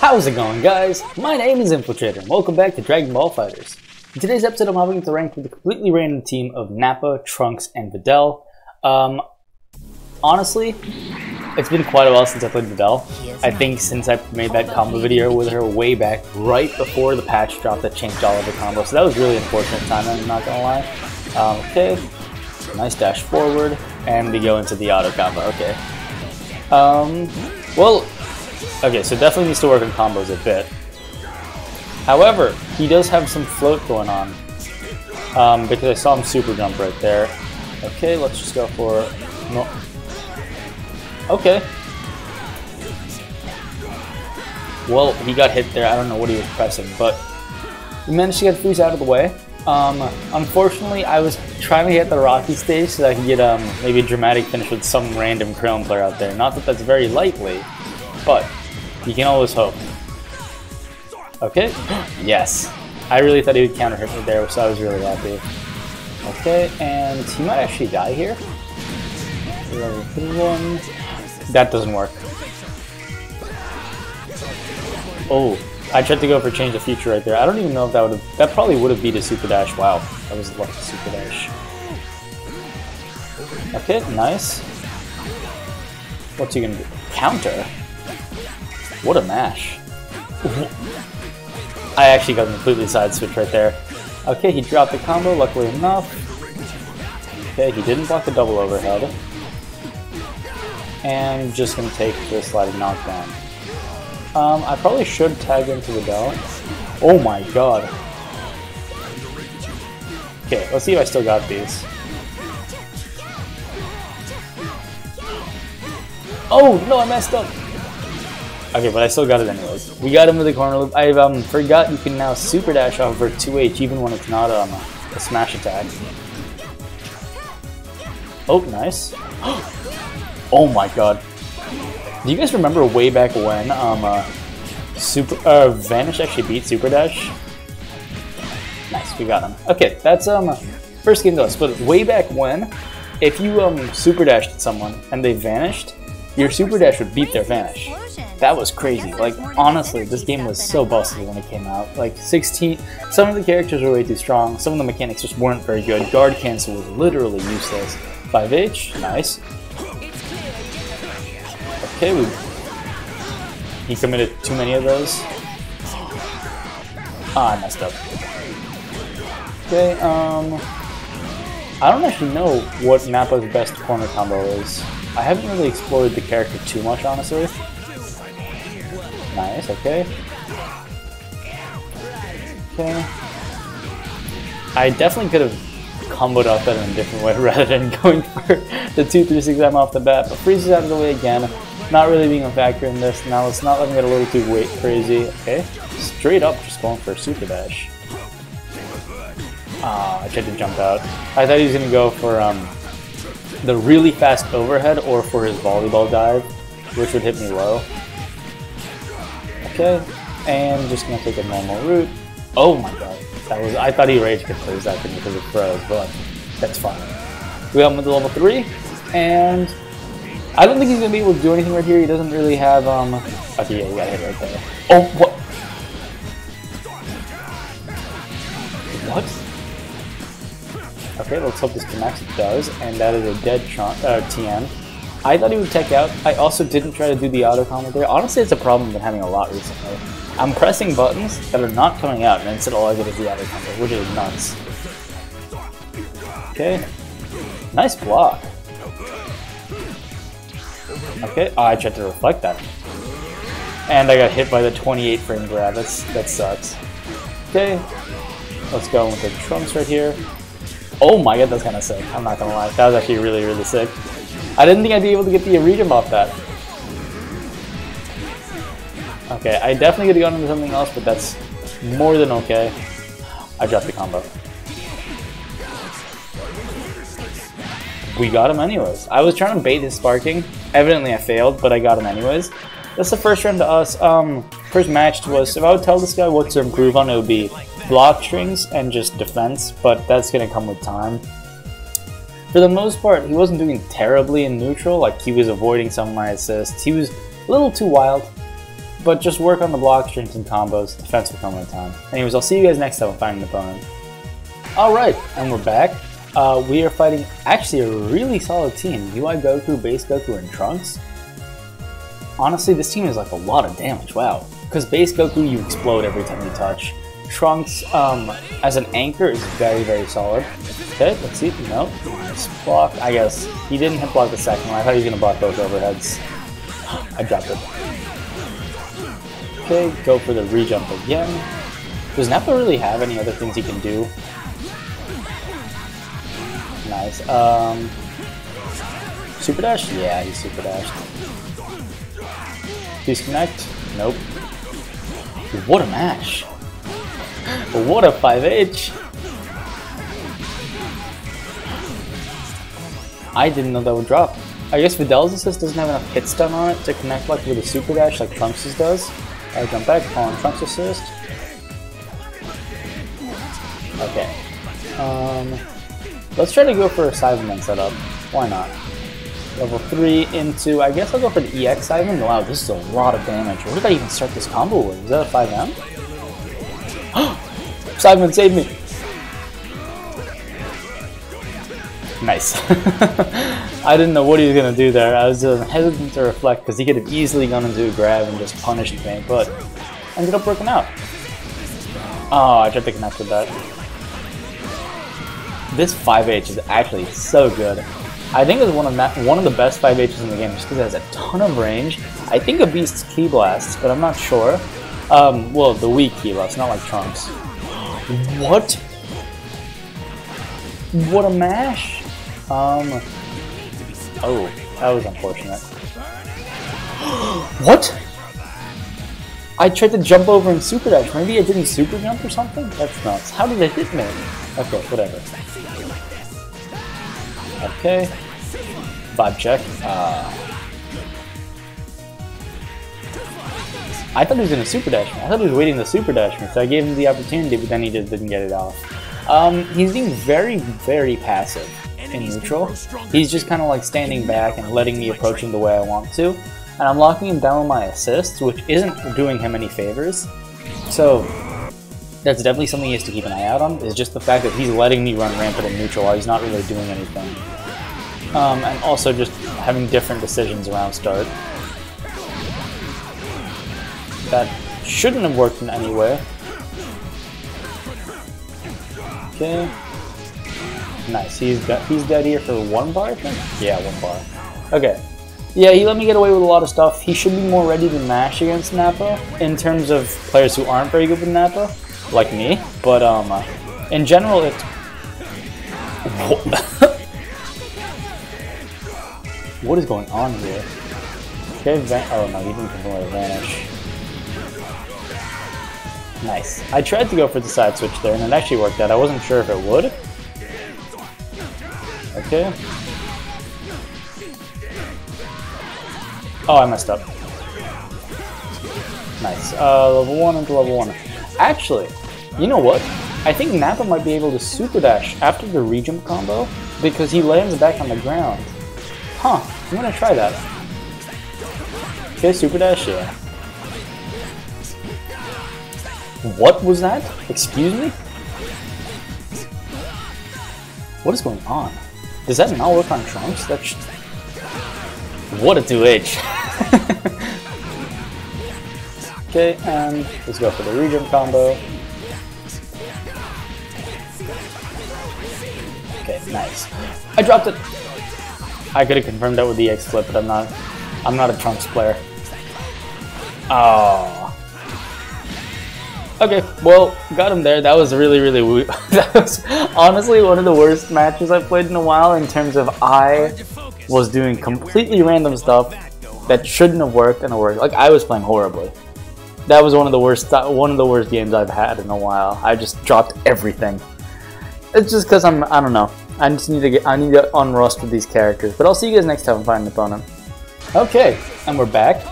How's it going guys? My name is Infiltrator and welcome back to Dragon Ball FighterZ. In today's episode I'm hopping into rank with a completely random team of Nappa, Trunks, and Videl. Um, honestly, it's been quite a while since I played Videl. I think since I made that combo video with her way back right before the patch drop that changed all of the combos. So that was really unfortunate timing, I'm not gonna lie. Um, okay, nice dash forward, and we go into the auto combo, okay. Um, well, okay, so definitely needs to work on combos a bit. However, he does have some float going on. Um, because I saw him super jump right there. Okay, let's just go for... No. Okay. Well, he got hit there. I don't know what he was pressing, but we managed to get Frieza out of the way. Um, unfortunately, I was trying to get the Rocky stage so that I could get um, maybe a dramatic finish with some random Krillin player out there. Not that that's very likely, but you can always hope. Okay, yes. I really thought he would counter hit me there, so I was really happy. Okay, and he might actually die here. Level 1. That doesn't work. Oh, I tried to go for change of future right there. I don't even know if that would have... That probably would have beat a super dash. Wow, that was a lucky super dash. Okay, nice. What's he gonna do? Counter? What a mash. I actually got completely side switch right there. Okay, he dropped the combo, luckily enough. Okay, he didn't block the double overhead. And just gonna take the sliding knockdown. Um, I probably should tag into Videl. Oh my god. Okay, let's see if I still got these. Oh, no, I messed up. Okay, but I still got it anyways. We got him with the corner loop. I um, forgot you can now super dash off for 2H even when it's not um, a smash attack. Oh, nice. oh my god. Do you guys remember way back when um, uh, Super uh, Vanish actually beat Super Dash? Nice, we got him. Okay, that's um first game to us. But way back when, if you um Super Dashed at someone and they vanished, your Super Dash would beat their Vanish. That was crazy. Like, honestly, this game was so busted when it came out. Like, 16... Some of the characters were way too strong. Some of the mechanics just weren't very good. Guard cancel was literally useless. 5H, nice. Okay, we... He committed too many of those. Ah, I messed up. Okay, um... I don't actually know what Nappa's best corner combo is. I haven't really explored the character too much, honestly. Nice, okay. Okay. I definitely could have comboed off that in a different way rather than going for the 2-3-6M off the bat, but Frieza's out of the way again. Not really being a factor in this. Now let's not let him get a little too weight crazy. Okay. Straight up just going for a super dash. Ah, I tried to jump out. I thought he was gonna go for um the really fast overhead or for his volleyball dive, which would hit me low. Okay, and just gonna take a normal route. Oh my god, that was I thought he rage could clear that thing because of froze, but that's fine. We got him with level three, and I don't think he's gonna be able to do anything right here. He doesn't really have um. Okay, yeah, he got hit right there. Oh? Okay, let's hope this connects. It does, and that is a dead Tron uh, TN. I thought he would tech out. I also didn't try to do the auto combo there. Honestly, it's a problem I've been having a lot recently. I'm pressing buttons that are not coming out, and instead all I get is the auto combo, which is nuts. Okay. Nice block. Okay, oh, I tried to reflect that. And I got hit by the 28 frame grab. That's, that sucks. Okay. Let's go with the Trunks right here. Oh my god, that's kind of sick. I'm not gonna lie. That was actually really, really sick. I didn't think I'd be able to get the Iridium off that. Okay, I definitely could have gone into something else, but that's more than okay. I dropped the combo. We got him anyways. I was trying to bait his sparking. Evidently I failed, but I got him anyways. That's the first round to us. Um, first match to us. if I would tell this guy what to improve on, it would be block strings and just defense, but that's to come with time. For the most part, he wasn't doing terribly in neutral, like he was avoiding some of my assists. He was a little too wild. but just work on the block strings and combos. Defense will come with time. Anyways, I'll see you guys next time on finding an opponent. Alright, and we're back. Uh, we are fighting actually a really solid team. UI Goku, Base Goku, and Trunks. Honestly, this team is like a lot of damage, wow. Because Base Goku, you explode every time you touch. Trunks, um, as an anchor, is very, very solid. Okay, let's see. No, nice block. I guess he didn't hit block the second one. I thought he was going to block both overheads. I dropped it. Okay, go for the rejump again. Does Nappa really have any other things he can do? Nice. Um, super dash? Yeah, he's super dashed. Disconnect? Nope. What a mash! What a 5H! I didn't know that would drop. I guess Videl's assist doesn't have enough hit stun on it to connect like with a super dash like Trunks' does. I jump back, call on Trunks assist. Okay. Um, let's try to go for a Saibaman setup. Why not? Level 3 into, I guess I'll go for the EX Saibaman. Wow, this is a lot of damage. Where did I even start this combo with? Is that a 5M? Saibaman, save me! Nice. I didn't know what he was going to do there. I was uh, hesitant to reflect because he could have easily gone into a grab and just punished me, but ended up working out. Oh, I tried to connect with that. This 5H is actually so good. I think it's one of one of the best 5Hs in the game just because it has a ton of range. I think it beats Ki Blasts, but I'm not sure. Um, well, the weak Ki Blasts, not like Trunks. What? What a mash! Um. Oh, that was unfortunate. what? I tried to jump over in super dash. Maybe I didn't super jump or something? That's nuts. How did it hit me? Okay, whatever. Okay. Vibe check. Uh, I thought he was gonna super dash me. I thought he was waiting to super dash me, so I gave him the opportunity, but then he just didn't get it off. Um, he's being very, very passive in neutral. He's just kind of like standing back and letting me approach him the way I want to. And I'm locking him down with my assists, which isn't doing him any favors. So that's definitely something he has to keep an eye out on, is just the fact that he's letting me run rampant in neutral while he's not really doing anything. Um, and also just having different decisions around start. That shouldn't have worked in any way. Okay. Nice. He's got he's dead here for one bar, I think? Yeah, one bar. Okay. Yeah, he let me get away with a lot of stuff. He should be more ready to mash against Nappa in terms of players who aren't very good with Nappa, like me. But um, uh, in general, it's what is going on here? Okay, Van oh no, he didn't completely vanish. Nice. I tried to go for the side switch there, and it actually worked out. I wasn't sure if it would. Okay. Oh, I messed up. Nice. Uh, level 1 into level 1. Actually, you know what? I think Nappa might be able to super dash after the rejump combo because he lands back on the ground. Huh, I'm gonna try that. Okay, super dash, yeah. What was that? Excuse me? What is going on? Does that not work on Trunks? That's... What a 2H! okay, and let's go for the rejump combo. Okay, nice. I dropped it! I could have confirmed that with the X flip, but I'm not I'm not a Trunks player. Oh. Okay, well, got him there. That was really, really that was honestly one of the worst matches I've played in a while in terms of I was doing completely random stuff that shouldn't have worked and it worked. Like I was playing horribly. That was one of the worst one of the worst games I've had in a while. I just dropped everything. It's just because I'm I don't know. I just need to get I need to unrust with these characters. But I'll see you guys next time and find an opponent. Okay, and we're back.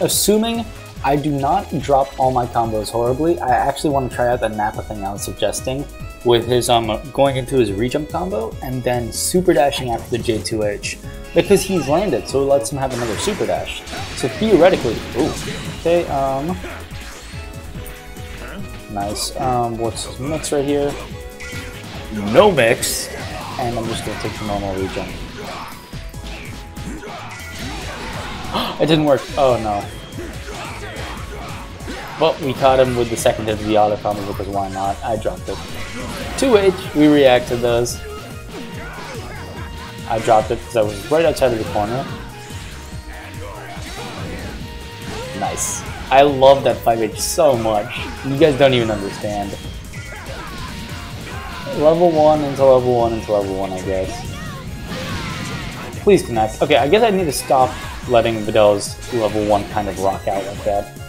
Assuming I do not drop all my combos horribly. I actually want to try out that Nappa thing I was suggesting. with his um going into his rejump combo and then super dashing after the J2H because he's landed, so it lets him have another super dash. So theoretically, ooh, okay, um, nice. Um, what's his mix right here? No mix, and I'm just gonna take the normal rejump. it didn't work. Oh no. But we caught him with the second hit of the auto combo because why not? I dropped it. 2H, we reacted those. I dropped it because I was right outside of the corner. Nice. I love that 5H so much. You guys don't even understand. Level 1 into level 1 into level 1, I guess. Please connect. Okay, I guess I need to stop letting Videl's level 1 kind of rock out like that.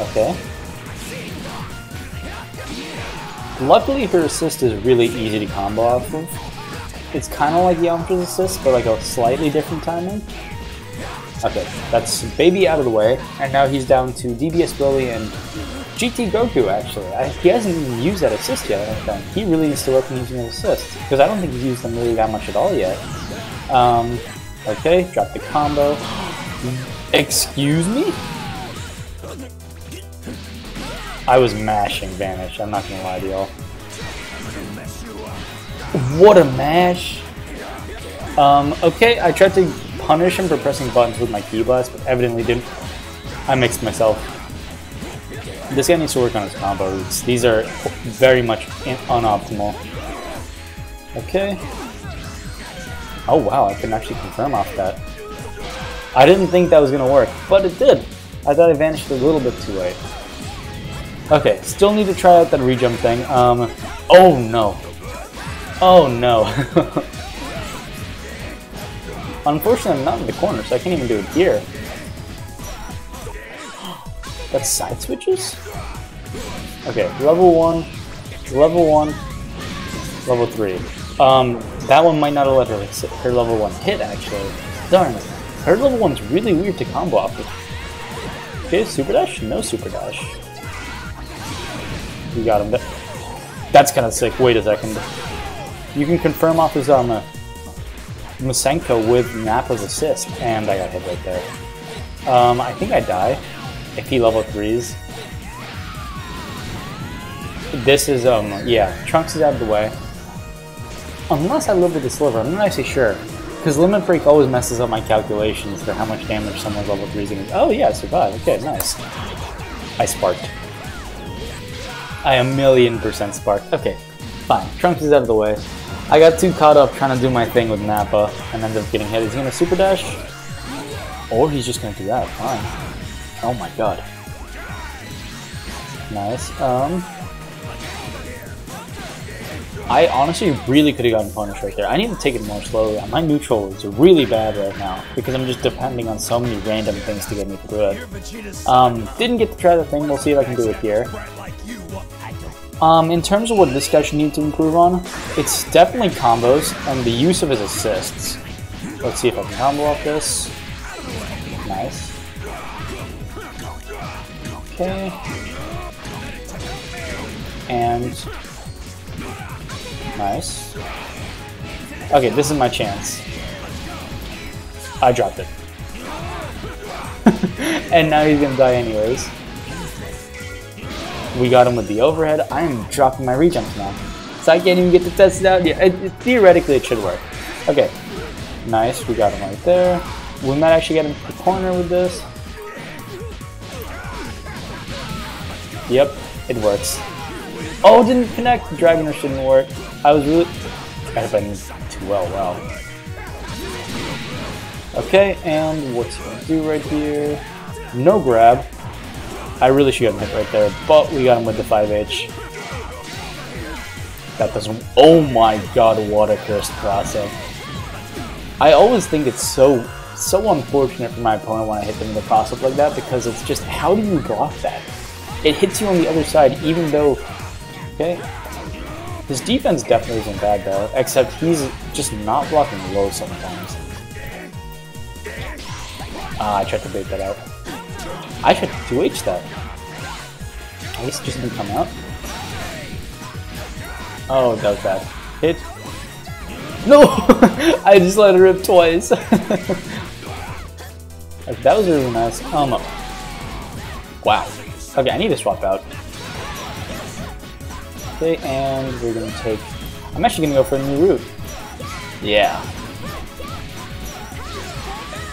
Okay. Luckily, her assist is really easy to combo off of. It's kind of like Yamcha's assist, but like a slightly different timing. Okay, that's Baby out of the way, and now he's down to DBS Broly and GT Goku, actually. I, he hasn't even used that assist yet, I don't think. He really needs to work on using his assist, because I don't think he's used them really that much at all yet. Um, okay, drop the combo. Excuse me? I was mashing Vanish, I'm not gonna lie to y'all. What a mash! Um, okay, I tried to punish him for pressing buttons with my ki blast, but evidently didn't. I mixed myself. This guy needs to work on his combo routes. These are very much unoptimal. Okay. Oh wow, I can actually confirm off that. I didn't think that was gonna work, but it did. I thought I vanished a little bit too late. Okay, still need to try out that rejump thing. Um, oh no. Oh no. Unfortunately, I'm not in the corner, so I can't even do it here. That's side switches? Okay, level 1, level 1, level 3. Um, that one might not have let her, her level 1 hit, actually. Darn it. Her level 1's really weird to combo off with. Okay, super dash? No super dash. You got him. That's kind of sick. Wait a second. You can confirm off his um, uh, Masenko with Nappa's assist, and I got hit right there. Um, I think I die if he level 3s. This is, um, yeah, Trunks is out of the way. Unless I live with the Sliver, I'm not actually sure. Because Limit Break always messes up my calculations for how much damage someone's level 3 is going to Oh yeah, I survived. Okay, nice. I sparked. I a million percent sparked. Okay, fine. Trunks is out of the way. I got too caught up trying to do my thing with Nappa and ended up getting hit. Is he gonna super dash? Or he's just gonna do that. Fine. Oh my god. Nice. Um, I honestly really could have gotten punished right there. I need to take it more slowly. My neutral is really bad right now because I'm just depending on so many random things to get me through it. Um, didn't get to try the thing. We'll see if I can do it here. Um, in terms of what this guy should need to improve on, it's definitely combos and the use of his assists. Let's see if I can combo off this. Nice. Okay. And... Nice. Okay, this is my chance. I dropped it. and now he's gonna die anyways. We got him with the overhead. I am dropping my rejumps now. So I can't even get to test it out yet. It, it, theoretically, it should work. Okay. Nice. We got him right there. We might actually get him to the corner with this. Yep, it works. Oh, didn't connect. Dragon Rush didn't work. I was really... I hope I didn't too well. Wow. Okay, and what's he gonna do right here? No grab. I really should have hit right there, but we got him with the 5H. That doesn't... Oh my god, what a cursed crossing. I always think it's so so unfortunate for my opponent when I hit them with a cross-up like that, because it's just, how do you block that? It hits you on the other side, even though... Okay. His defense definitely isn't bad, though, except he's just not blocking low sometimes. Ah, I tried to bait that out. I should 2H that. At just didn't come out. Oh, that was bad. Hit. No! I just let it rip twice. that was really nice oh, Come combo. Wow. Okay, I need to swap out. Okay, and we're gonna take... I'm actually gonna go for a new route. Yeah.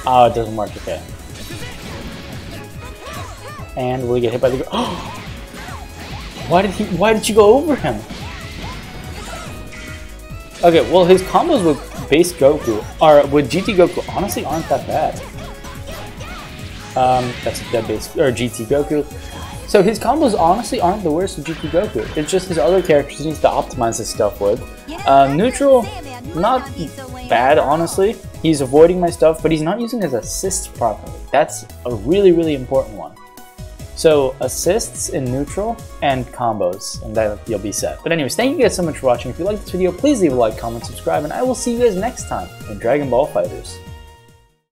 Oh, it doesn't work, okay. And we get hit by the... Oh! Why did he? Why did you go over him? Okay, well his combos with base Goku are with GT Goku honestly aren't that bad. Um, that's dead base or GT Goku. So his combos honestly aren't the worst with GT Goku. It's just his other characters he needs to optimize his stuff with. Uh, neutral, not bad honestly. He's avoiding my stuff, but he's not using his assist properly. That's a really really important one. So assists in neutral and combos, and then you'll be set. But anyways, thank you guys so much for watching. If you like this video, please leave a like, comment, subscribe, and I will see you guys next time in Dragon Ball FighterZ.